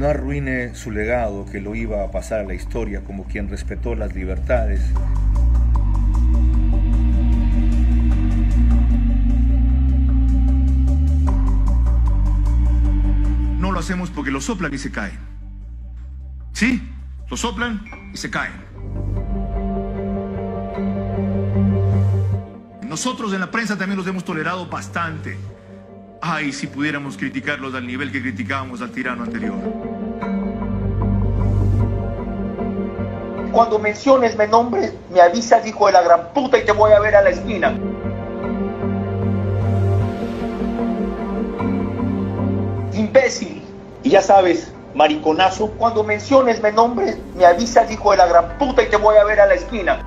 no arruine su legado que lo iba a pasar a la historia como quien respetó las libertades. No lo hacemos porque lo soplan y se caen. ¿Sí? Lo soplan y se caen. Nosotros en la prensa también los hemos tolerado bastante. Ay, si pudiéramos criticarlos al nivel que criticábamos al tirano anterior. Cuando menciones mi nombre, me avisas, hijo de la gran puta, y te voy a ver a la esquina. Imbécil. Y ya sabes, mariconazo, cuando menciones mi nombre, me avisas, hijo de la gran puta, y te voy a ver a la esquina.